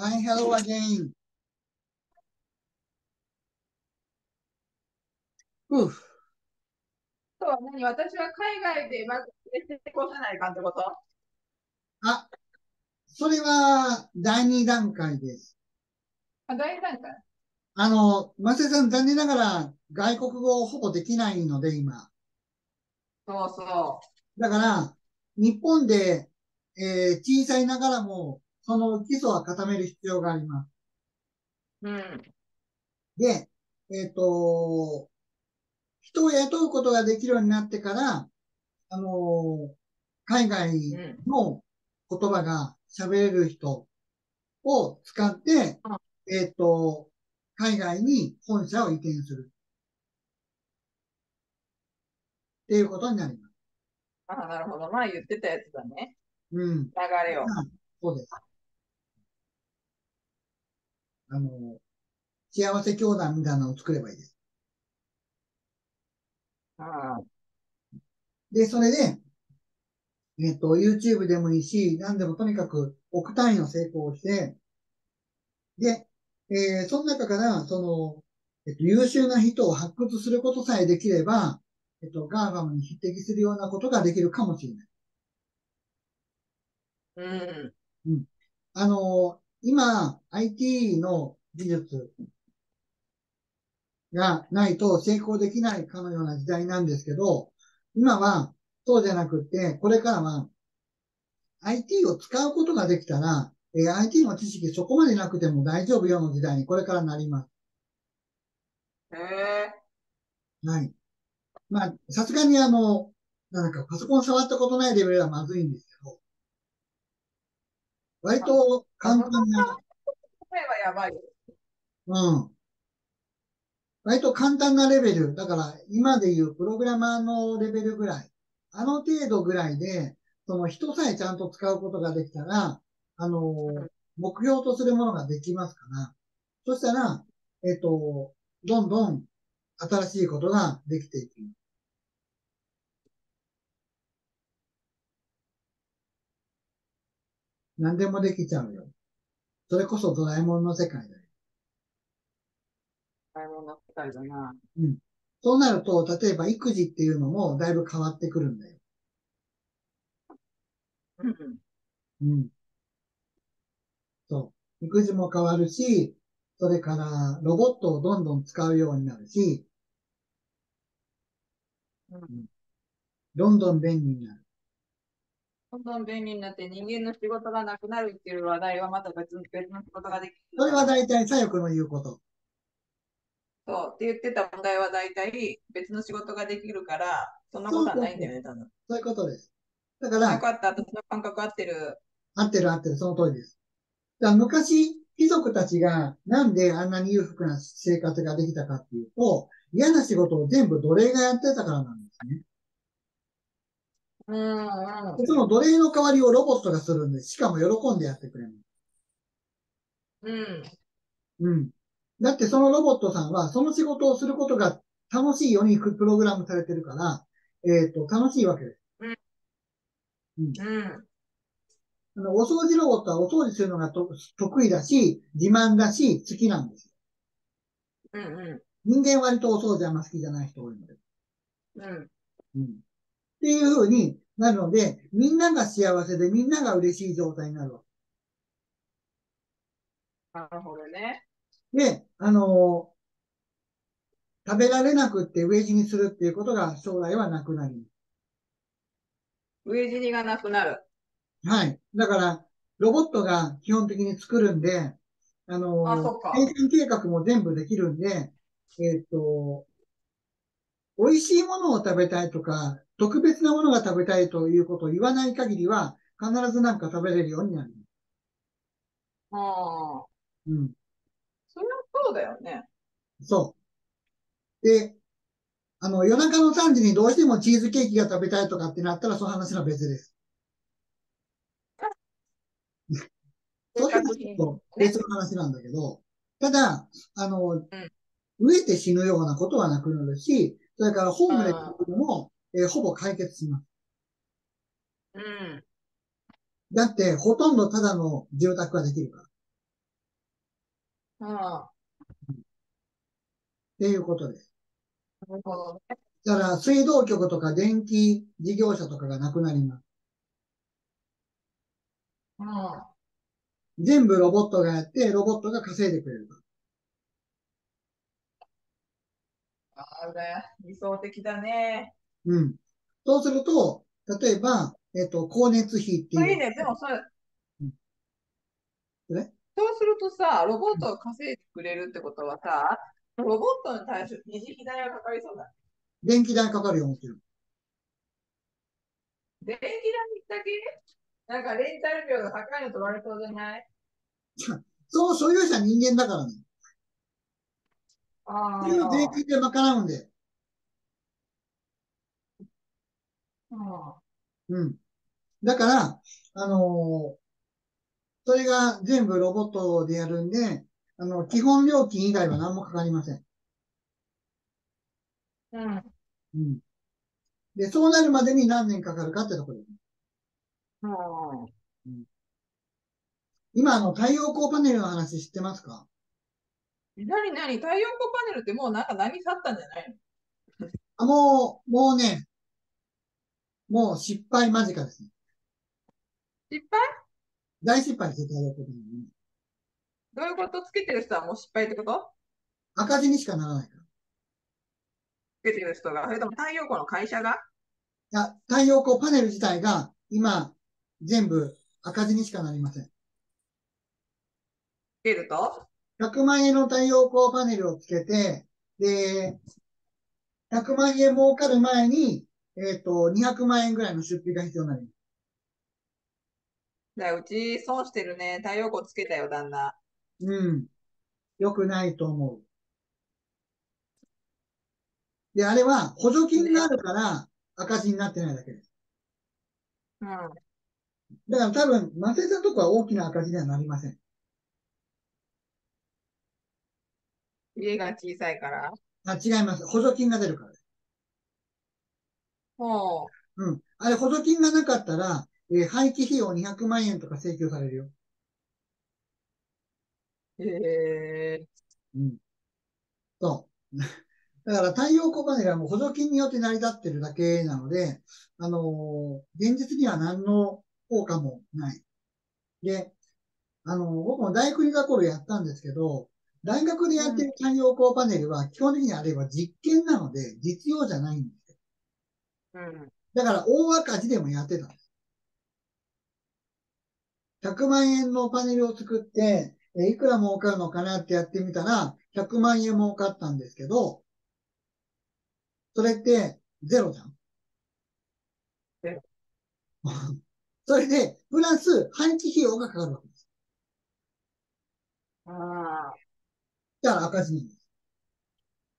Hi, hello again. ふうそう、何？私は海外でうまく成功せないかんってこと？あ、それは第二段階です。あ、第二段階？あの、マセさん残念ながら外国語ほぼできないので今。そうそだから、日本で、えー小さいながらも、その基礎は固める必要があります。う。うん。で、えっ、と、人を雇うことができるようになってから、あのー海外うん。の言葉が喋れる人を使ってあ、えっ、と、海外に本社を移転する。っていうことになります。あ、なるほど。前言ってたやつだね。うん。流れを。そうです。あの、幸せ教団みたいなのを作ればいいです。うん。で、それで、えっと、YouTube でもいいし、何でもとにかく億単位の成功をして、で、えーその中から、その、えっと、優秀な人を発掘することさえできれば、えっと、 GAFAM に匹敵するようなことができるかもしれない。うん。あの、今、IT の技術がないと成功できないかのような時代なんですけど、今はそうじゃなくって、これからは IT を使うことができたら、えー IT の知識そこまでなくても大丈夫よの時代にこれからなります。へえ。はい。まあ、さすがにあの、なんかパソコン触ったことないレベルはまずいんですけど、割と簡単な、やばいよ。うん。割と簡単なレベル。だから、今でいうプログラマーのレベルぐらい。あの程度ぐらいで、その人さえちゃんと使うことができたら、あのうん目標とするものができますから、そしたら、えっと、どんどん新しいことができていく。何でもできちゃうよ。それこそドラえもんの世界だよ。買い物の世界だな。そうなると、例えば育児っていうのもだいぶ変わってくるんだよ。うん。うん。そう。育児も変わるし、それからロボットをどんどん使うようになるし、うんどんどん便利になる。どんどん便利になって人間の仕事がなくなるっていう話題はまた別の別の仕事ができる。それは大体左翼の言うこと。そう。って言ってた問題は大体別の仕事ができるから、そんなことはないんだよね、多分。そういうことです。だかよら、かった。私の感覚合ってる。合ってる合ってる、その通りです。だ昔、貴族たちがなんであんなに裕福な生活ができたかっていうと、嫌な仕事を全部奴隷がやってたからなんですね。うんうん。でその奴隷の代わりをロボットがするんで、しかも喜んでやってくれる。うん。うん。だってそのロボットさんは、その仕事をすることが楽しいようにプログラムされてるから、えっ、と、楽しいわけです。うん。あの、お掃除ロボットはお掃除するのがと得意だし、自慢だし、好きなんですよ。うんう人間割とお掃除あんま好きじゃない人多いので。ん。うん。うん。っていう風になるので、みんなが幸せでみんなが嬉しい状態になるわなるほどね。け。で、あのー食べられなくって飢え死にするっていうことが将来はなくなり。飢え死にがなくなる。はい。だから、ロボットが基本的に作るんで、あのー生産計画も全部できるんで、えっ、と、美味しいものを食べたいとか、特別なものが食べたいということを言わない限りは、必ずなんか食べれるようになる。ああ。うん。それはそうだよね。そう。で、あの、夜中の3時にどうしてもチーズケーキが食べたいとかってなったら、その話は別です。そういう話と別の話なんだけど、ただ、あの、飢えて死ぬようなことはなくなるし、それからホームレスも、えーほぼ解決します。うん。だって、ほとんどただの住宅ができるから。うん。なっていうことです。るほどね。だから、水道局とか電気事業者とかがなくなります。うん。全部ロボットがやって、ロボットが稼いでくれるから。あれ、理想的だね。うん。そうすると、例えば、えっと、光熱費っていう。いいね。でもそれ、うんそうするとさ、ロボットが稼いでくれるってことはさ、ロボットに対する二次費代がかかりそうだ。電気代かかるよ、もちろん。電気代だけ？なんかレンタル料が高いの取られそうじゃない？そう、所有者人間だからね。あそれを税あ。金で賄うんで。うん。うん。だから、あのーそれが全部ロボットでやるんで、あの、基本料金以外は何もかかりません。うん。うん。で、そうなるまでに何年かかるかってところです。うん。今、あの、太陽光パネルの話知ってますか？なになに太陽光パネルってもうなんか何去ったんじゃないの？あ、もう、もうね、もう失敗間近ですね。失敗？大失敗ですよ、太陽光パネルね。どういうこと？つけてる人はもう失敗ってこと？赤字にしかならないから。いつけてる人が？それとも太陽光の会社が？や、太陽光パネル自体が今、全部赤字にしかなりません。つけると？100万円の太陽光パネルをつけて、で、100万円儲かる前に、えっ、と、200万円ぐらいの出費が必要になります。だうち損してるね。太陽光つけたよ、旦那。うん。良くないと思う。で、あれは補助金があるから赤字になってないだけです。うん。だから多分、マセさんとこは大きな赤字にはなりません。家が小さいから。あ、違います。補助金が出るからです。ほうん。あれ、補助金がなかったら、えー廃棄費用200万円とか請求されるよ。う。へえ。うん。そう。だから太陽光パネルはもう補助金によって成り立ってるだけなので、あのー現実には何の効果もない。で、あのー僕も大学にいた頃やったんですけど、大学でやってる太陽光パネルは基本的にあれは実験なので実用じゃないんですよ。うん。だから大赤字でもやってたんです。100万円のパネルを作って、えいくら儲かるのかなってやってみたら、100万円儲かったんですけど、それってゼロじゃん。ゼロ それで、プラス廃棄費用がかかるわけです。ああ。だから赤字なんです。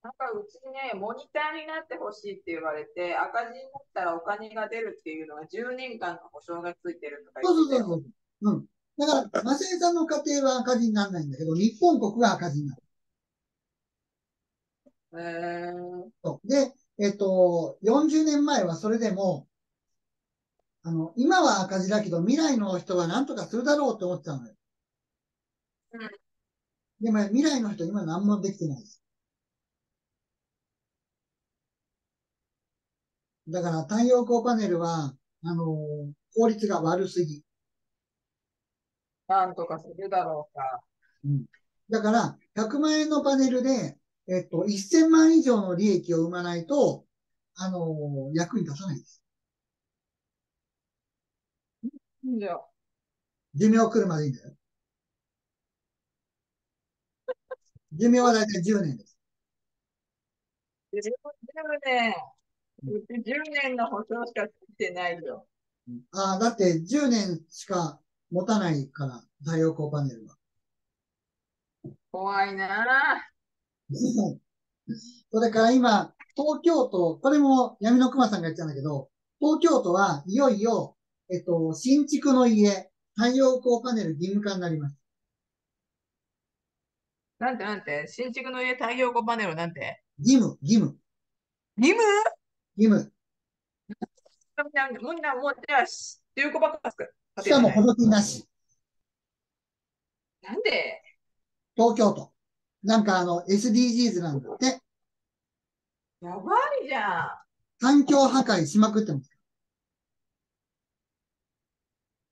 なんかうちね、モニターになってほしいって言われて、赤字になったらお金が出るっていうのが10年間の保証がついてるとか言って。そうそうそうそう。うん。だから、マセイさんの家庭は赤字にならないんだけど、日本国は赤字になる。へえ。そうで、えっと、40年前はそれでも、あの、今は赤字だけど、未来の人は何とかするだろうって思ってたのよ。うんでも、未来の人今何もできてないです。だから、太陽光パネルは、あのー効率が悪すぎ。なんとかするだろうか。だから、100万円のパネルで、えっと、1000万以上の利益を生まないと、あのー役に立たないです。じゃあ、寿命来るまでいいんだよ。寿命はだいたい10年です。10年、うち10年の保証しかついてないよ。ああ、だって10年しか持たないから、太陽光パネルは。怖いなぁ。それから今、東京都、これも闇の熊さんが言ってたんだけど、東京都はいよいよ、えっと、新築の家、太陽光パネル義務化になります。なんてなんて？新築の家太陽光パネルなんて？義務、義務、義務？義務。みんな、もう、じゃあ、中古ばっか。しかも補助金なし。なんで東京都。なんかあの、SDGs なんだって。やばいじゃん。環境破壊しまくってます。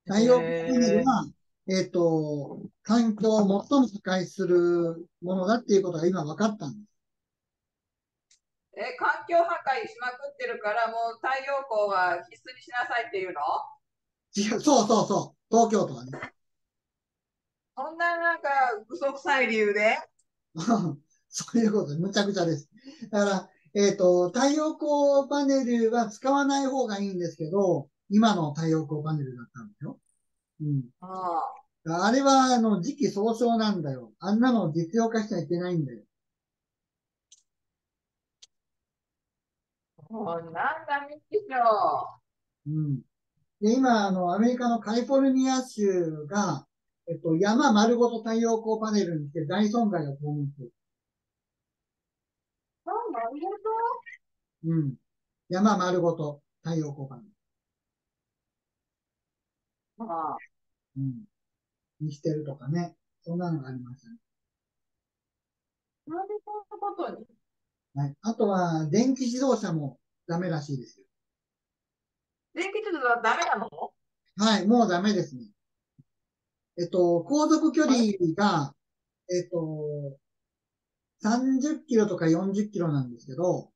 太陽光パネルは、えっ、と、環境を最も破壊する。ものだっていうことが今分かったんです。え、環境破壊しまくってるから、もう太陽光は必須にしなさいっていうの？そうそうそう。東京都はね。そんななんか、嘘くさい理由で？そういうことで、むちゃくちゃです。だから、えっ、と、太陽光パネルは使わない方がいいんですけど、今の太陽光パネルだったんですよ。うん。ああれは、あの、時期尚早なんだよ。あんなの実用化しちゃいけないんだよ。あ。もうなんだ、ミキショうん。で、今、あの、アメリカのカリフォルニア州が、えっと、山丸ごと太陽光パネルにして大損害を被ってる。あ、なるうん。山丸ごと太陽光パネル。ああ。うん。にしてるとかね。そんなのがありましたね。なんでそんなことにはい。あとは、電気自動車もダメらしいですよ。電気自動車はダメなの？はい。もうダメですね。えっと、航続距離が、えっと、30キロとか40キロなんですけど、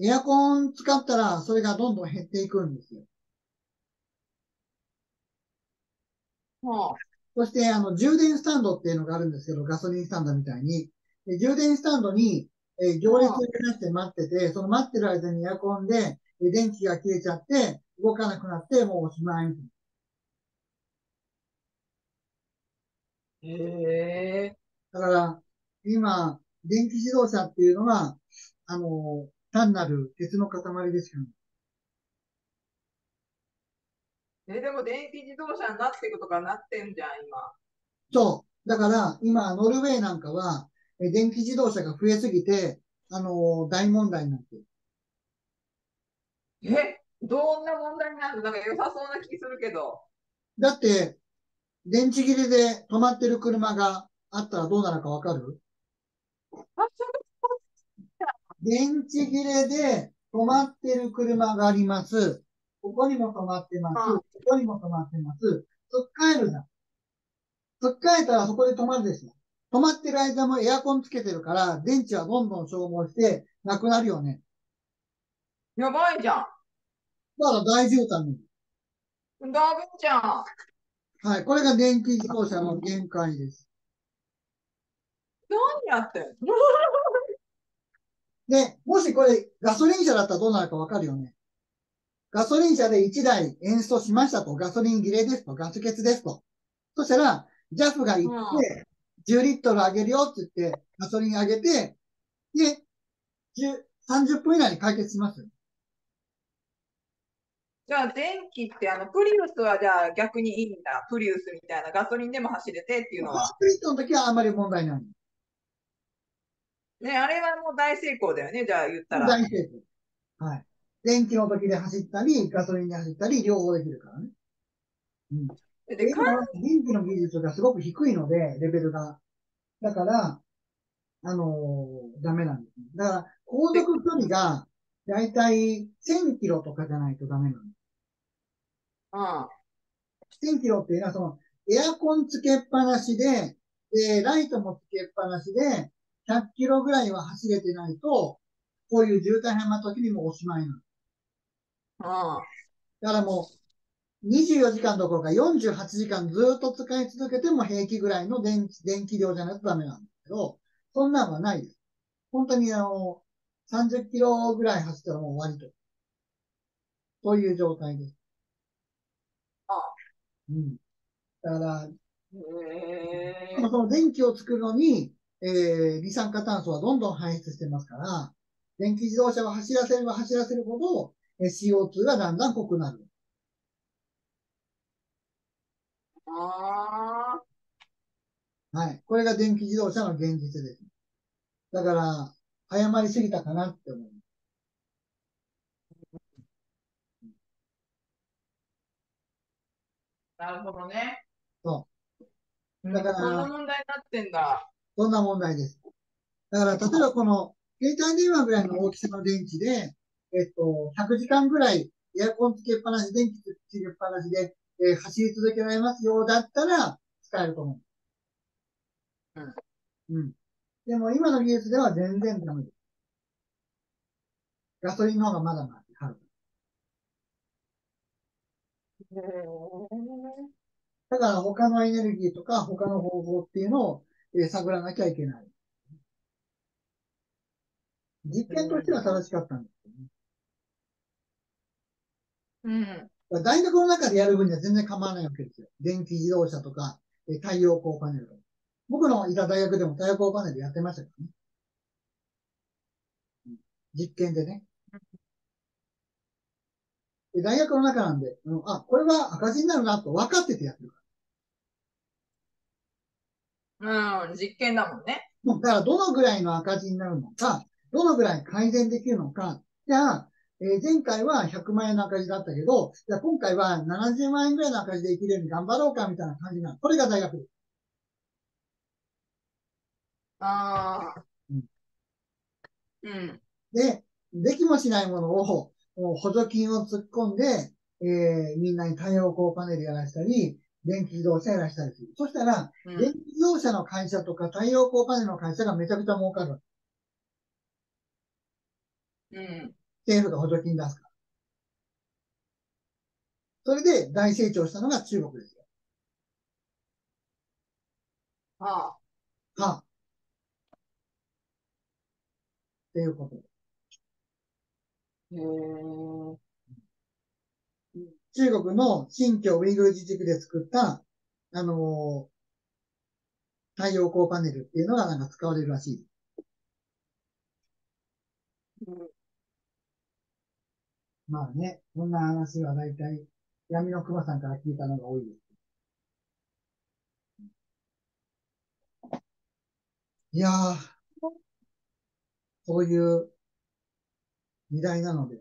エアコン使ったらそれがどんどん減っていくんですよ。もそして、あの、充電スタンドっていうのがあるんですけど、ガソリンスタンドみたいに。で充電スタンドに、えー行列を出して待ってて、その待ってる間にエアコンで、えー電気が切れちゃって、動かなくなって、もうおしまい。う。へえ。だから、今、電気自動車っていうのは、あの、単なる鉄の塊ですよね。え、でも電気自動車になっていくとかなってんじゃん、今。そう。だから、今、ノルウェーなんかは、え電気自動車が増えすぎて、あの、大問題になってる。え、どんな問題になる？のなんか良さそうな気するけど。だって、電池切れで止まってる車があったらどうなるかわかる？電池切れで止まってる車があります。ここにも止まってます。うんここにも止まってます。つっかえるじゃん。つっかえたらそこで止まるでしょ。止まってる間もエアコンつけてるから、電池はどんどん消耗して、なくなるよね。やばいじゃん。だから大渋滞に。ダメじゃん。はい。これが電気自動車の限界です。何やってんの？で、もしこれガソリン車だったらどうなるかわかるよね。ガソリン車で1台演出しましたと、ガソリン切れですと、ガス欠ですと。そしたら、JAF が行って、10リットルあげるよって言って、ガソリンあげて、で、10 30分以内に解決しますよ。じゃあ電気ってあのプリウスはじゃあ逆にいいんだ。プリウスみたいなガソリンでも走れてっていうのは。10リットルの時はあんまり問題ない。ね、あれはもう大成功だよね。じゃあ言ったら。大成功。はい。電気の時で走ったり、ガソリンで走ったり、両方できるからね。うん。で、今は電気の技術がすごく低いので、レベルが。だから、あのーダメなんですね。だから、航続距離が、だいたい1000キロとかじゃないとダメなの。うん。1000キロっていうのは、その、エアコンつけっぱなしで、で、ライトもつけっぱなしで、100キロぐらいは走れてないと、こういう渋滞浜の時にもおしまいなの。うん。だからもう、24時間どころか48時間ずっと使い続けても平気ぐらいの電気、電気量じゃないとダメなんですけど、そんなんはないです。本当にあの、30キロぐらい走ったらもう終わりと。そういう状態です。あうん。だから、へえでもその電気を作るのに、えー、二酸化炭素はどんどん排出してますから、電気自動車を走らせれば走らせるほど、えー CO2 がだんだん濃くなる。あはい。これが電気自動車の現実です。だから、誤りすぎたかなって思う。ーなるほどね。だから、そんな問題になってんだ。そんな問題です。だから、例えばこの、携帯電話ぐらいの大きさの電池で、えっと、100時間ぐらいエアコンつけっぱなし、電気つけっぱなしで、えー走り続けられますよ、だったら使えると思う。うん。うん。でも今の技術では全然ダメです。ガソリンの方がまだまだある。だから他のエネルギーとか他の方法っていうのを、えー探らなきゃいけない。実験としては正しかったんですけどね。うん。大学の中でやる分には全然構わないわけですよ。電気自動車とか、えー太陽光パネルとか。僕のいた大学でも太陽光パネルやってましたからね。うん実験でね。で大学の中なんで、うんあ、これは赤字になるなと分かっててやってるかうん、実験だもんね。ら。もうだからどのぐらいの赤字になるのか、どのぐらい改善できるのか。じゃあ、えー前回は100万円の赤字だったけど、じゃあ今回は70万円ぐらいの赤字で生きれるように頑張ろうかみたいな感じなの。これが大学。ああ。うんうん。で、できもしないものを、もう補助金を突っ込んで、えーみんなに太陽光パネルやらしたり、電気自動車やらしたりする。そしたら、うん電気自動車の会社とか太陽光パネルの会社がめちゃくちゃ儲かる。うん。政府が補助金出すから。それで大成長したのが中国ですよ。ああ。はあ。っていうこと。へえ。中国の新疆ウイグル自治区で作った、あのー太陽光パネルっていうのがなんか使われるらしい。うんまあね、こんな話は大体闇の熊さんから聞いたのが多いです。いやー、そういう時代なので、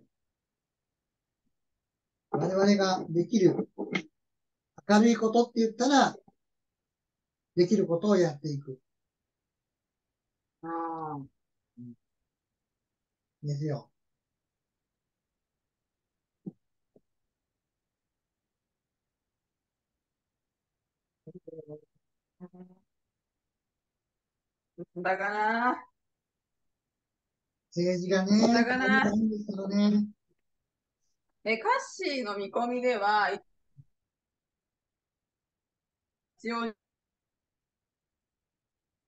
我々ができる明るいことって言ったら、できることをやっていく。ああ。ですよ。だかな。政治がね、だから大変ですけどね。え、カッシーの見込みでは、一応、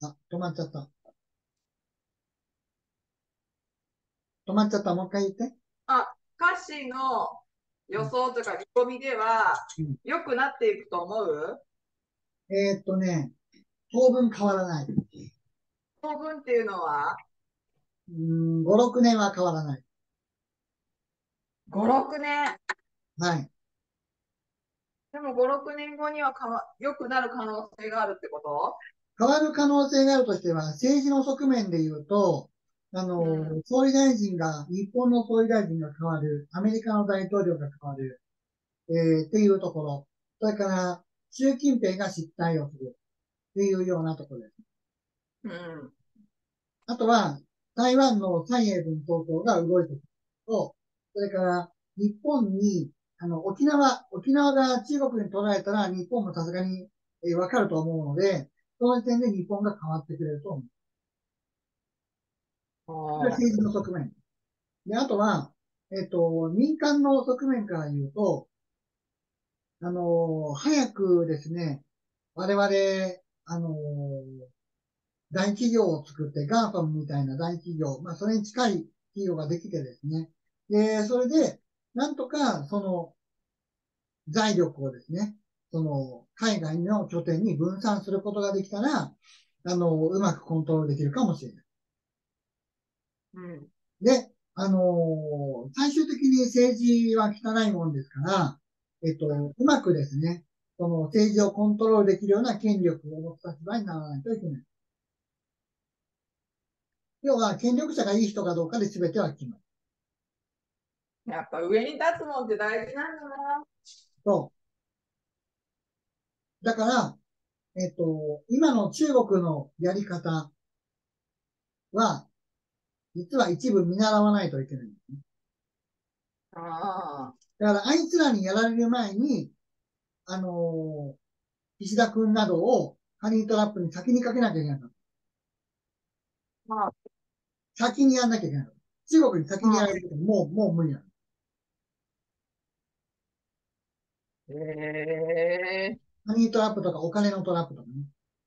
あ、止まっちゃった。止まっちゃった。もう一回言って。あ、カッシーの予想とか見込みではうん、良くなっていくと思う？えーっとね、当分変わらない。当分っていうのは、うーん、5、6年は変わらない。5、6年？はい。でも5、6年後にはかわ良くなる可能性があるってこと？変わる可能性があるとしては、政治の側面で言うと、あの、う総理大臣が、日本の総理大臣が変わる、アメリカの大統領が変わる、えーっていうところ。それから、習近平が失態をする。っていうようなところです。うん。あとは、台湾の蔡英文総統が動いてくると、それから、日本に、あの、沖縄、沖縄が中国に取られたら、日本もさすがに、えーわかると思うので、その時点で日本が変わってくれると思う。これは政治の側面。で、あとは、えっと、民間の側面から言うと、あの、早くですね、我々、あの、大企業を作って、 GAFAM みたいな大企業、まあ、それに近い企業ができてですね。で、それで、なんとか、その、財力をですね、その、海外の拠点に分散することができたら、あの、うまくコントロールできるかもしれない。うん。で、あのー最終的に政治は汚いもんですから、えっと、うまくですね、その政治をコントロールできるような権力を持つ立場にならないといけない。要は、権力者がいい人かどうかで全ては決まる。やっぱ上に立つもんって大事なんだな。そう。だから、えっと、今の中国のやり方は、実は一部見習わないといけないんですね。ああ。だから、あいつらにやられる前に、あのー石田くんなどをハニートラップに先にかけなきゃいけない。まあ、先にやんなきゃいけない。中国に先にやられるともう、もう無理なの。ええハニートラップとかお金のトラップとかね、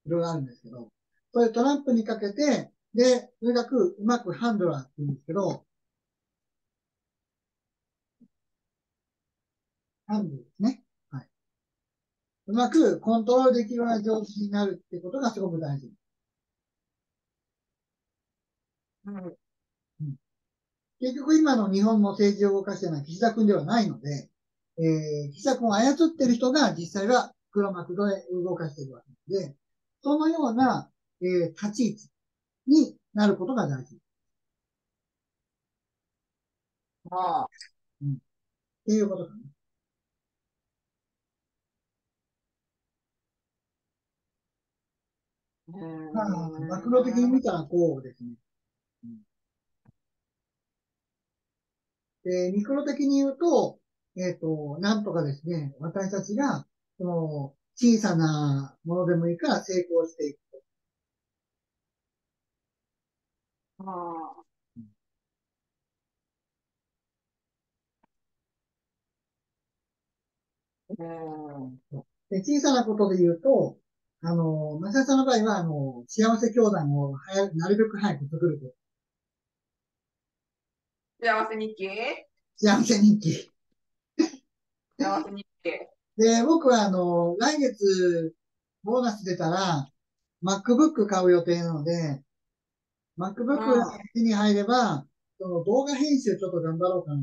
いろいろあるんですけど、そういうトラップにかけて、で、とにかくうまくハンドラーって言うんですけど、ハンドルですね。はい。うまくコントロールできるような上司になるってことがすごく大事。うん。結局今の日本の政治を動かしているのは岸田君ではないので、えー、岸田君を操っている人が実際は黒幕で動かしているわけで、そのような、えー、立ち位置になることが大事。まあ、っていうことかな。うん。まあ、マクロ的に見たらこうですね。で、ミクロ的に言うと、えっ、と、なんとかですね、私たちが、その、小さなものでもいいから成功していく。まあ、うん。で、小さなことで言うと、あの、マサさんの場合は、あの、幸せ教団を早なるべく早く作ると。幸せ日記？幸せ日記。幸せ日記。で、僕は、あの、来月、ボーナス出たら、MacBook 買う予定なので、MacBook が手に入れば、その動画編集ちょっと頑張ろうかな。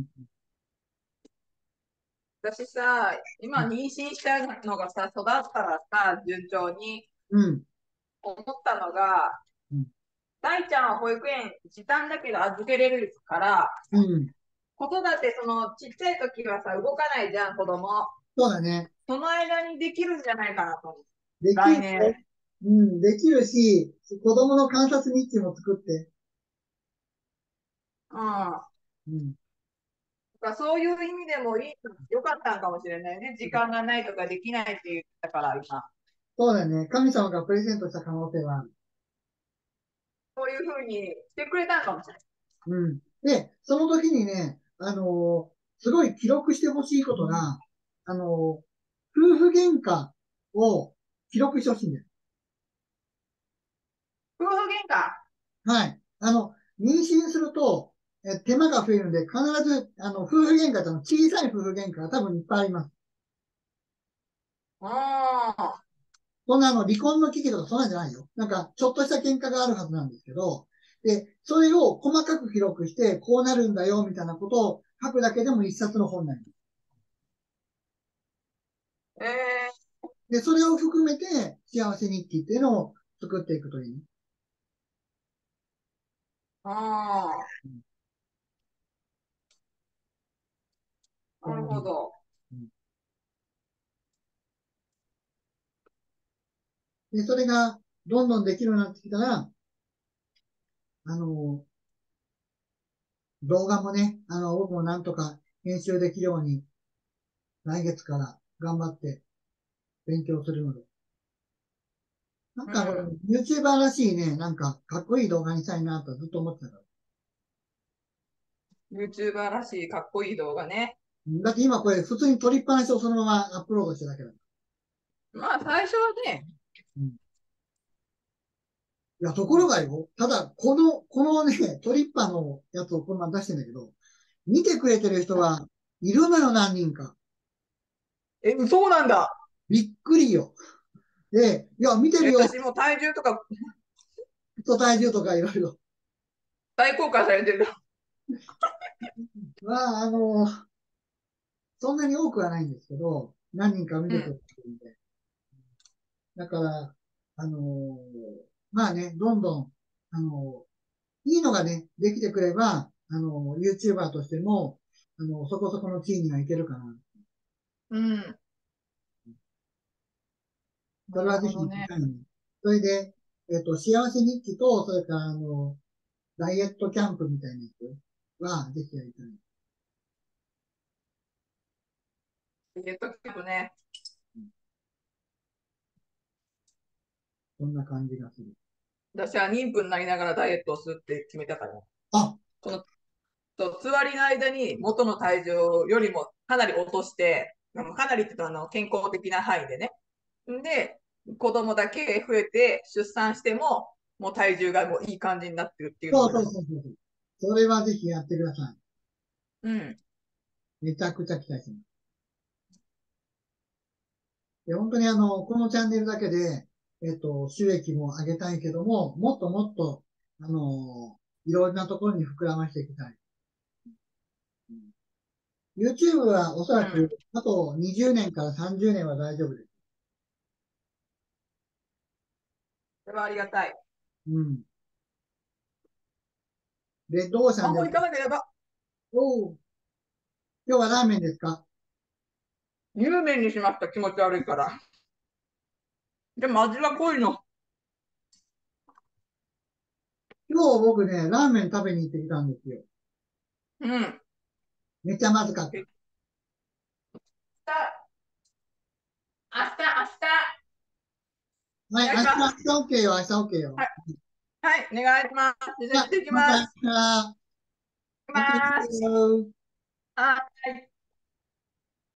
私さ、今妊娠したのがさ、育ったらさ、順調にうん。思ったのがうん、大ちゃんは保育園時短だけど預けれるから、うん。子育てそのちっちゃい時はさ、動かないじゃん、子供。そうだね。その間にできるんじゃないかなと思う。できる。うん、できるし、子供の観察日記も作って。うん。うん。だからそういう意味でもいい、良かったんかもしれないね。時間がないとかできないって言ったから、今。そうだね。神様がプレゼントした可能性はある。そういうふうにしてくれたんかもしれない。うん。で、その時にね、あのーすごい記録してほしいことが、あのー夫婦喧嘩を記録してほしいんだよ。夫婦喧嘩？はい。あの、妊娠すると、え手間が増えるんで、必ず、あの、夫婦喧嘩っての小さい夫婦喧嘩が多分いっぱいあります。ああ。そんなあの、離婚の危機とかそんなんじゃないよ。なんか、ちょっとした喧嘩があるはずなんですけど、で、それを細かく記録して、こうなるんだよ、みたいなことを書くだけでも一冊の本になります。ええで、それを含めて、幸せ日記っていうのを作っていくといい。ああ。なるほど。で、それがどんどんできるようになってきたら、あの、動画もね、あの、僕もなんとか編集できるように、来月から頑張って勉強するので。なんか、う YouTuber らしいね、なんか、かっこいい動画にしたいなとずっと思ってたから。YouTuber らしいかっこいい動画ね。だって今これ普通に撮りっぱなしをそのままアップロードしてるだけだ。いまあ、最初はね、や、ところがよ、ただ、この、このね、トリッパのやつをこのまま出してんだけど、見てくれてる人はいるのよ、何人か。え、そうなんだ。びっくりよ。で、いや、見てるよ、私も体重とかと体重とかいろいろ。大公開されてる。まあ、あの、そんなに多くはないんですけど、何人か見てくれてるんで。だから、あのまあね、どんどん、あのいいのがね、できてくれば、あの YouTuber としても、あの、そこそこの地位にはいけるかな。うん。それはぜひ、ね、それで、えっ、と、幸せ日記と、それから、あの、ダイエットキャンプみたいなやつは、ぜひやりたい。ダイエットキャンプね。そんな感じがする。私は妊婦になりながらダイエットをするって決めたから。あこのと座りの間に元の体重よりもかなり落として、かなりって言うとあの健康的な範囲でね。で、子供だけ増えて出産しても、もう体重がもういい感じになってるっていう。そうそうそうそう。それはぜひやってください。うん。めちゃくちゃ期待します。で本当にあの、このチャンネルだけで、えっと、収益も上げたいけども、もっともっと、あの、いろんなところに膨らましていきたい。YouTube はおそらく、あと20年から30年は大丈夫です。それはありがたい。うん。レッドオーシャンで。行かなければ。おお。今日はラーメンですか？有麺にしました。気持ち悪いから。でも味は濃いの。今日僕ね、ラーメン食べに行ってきたんですよ。うん。めっちゃまずかった。明日、明日、明日。はい、明日、明日 OK よ、明日 OK よ。はい、はい、お願いします。じゃあ、行ってきます。また明日。行きます。はい。